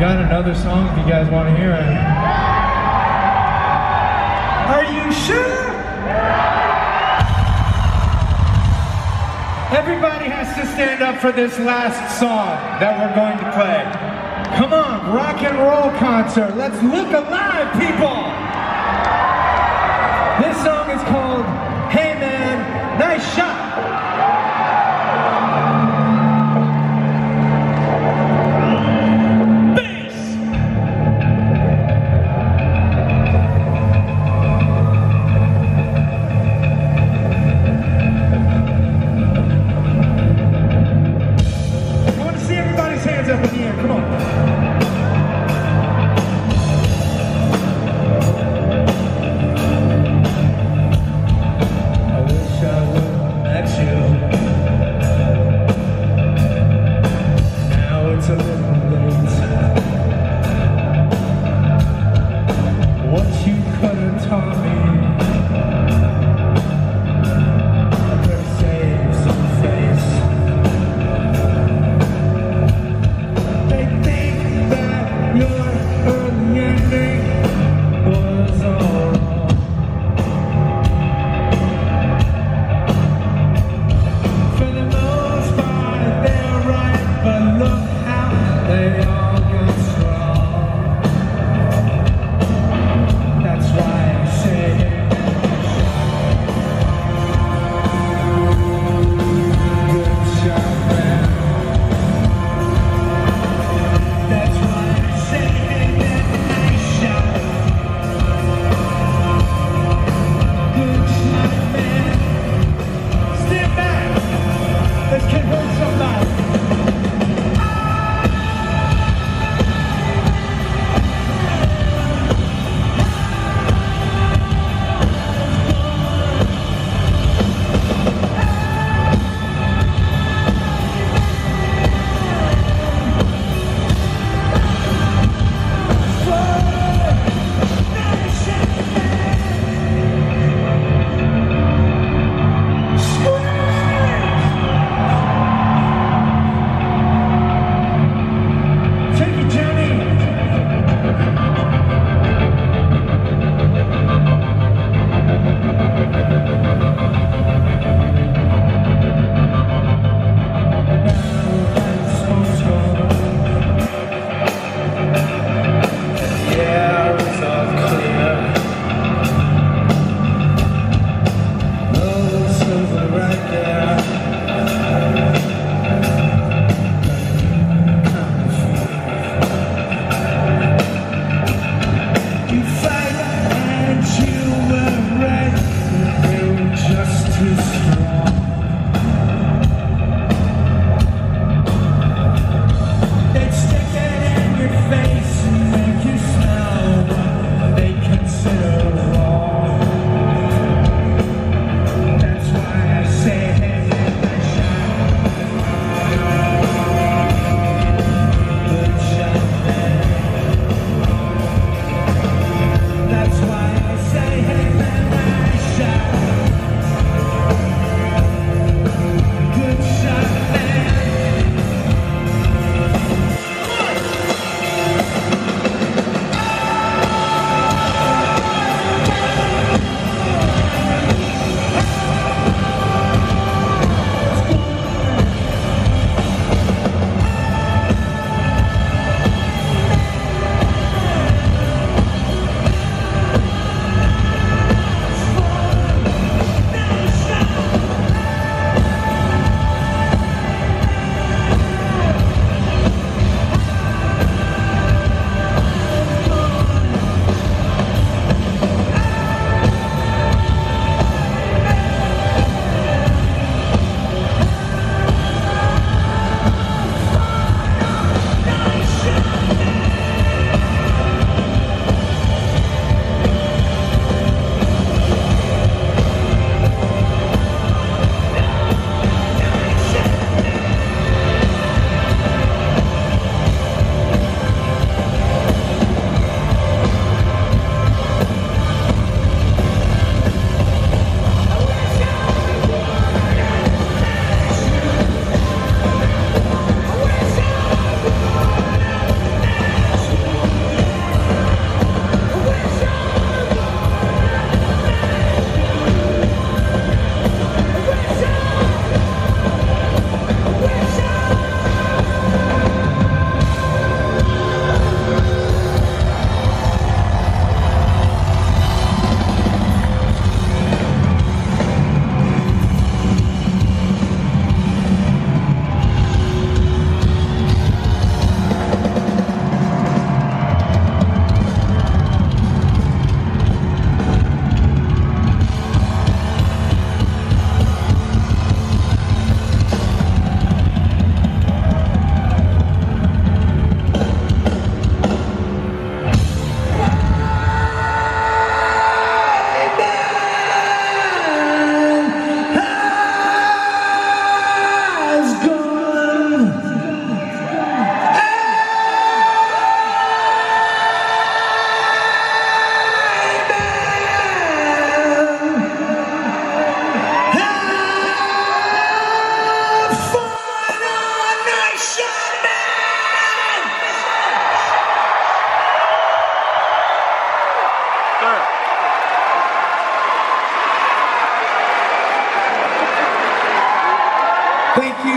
got another song if you guys want to hear it. Are you sure? Everybody has to stand up for this last song that we're going to play. Come on, rock and roll concert. Let's look alive, people. This song is called Hey Man, Nice Shot.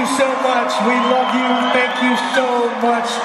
You so much. We love you. Thank you so much.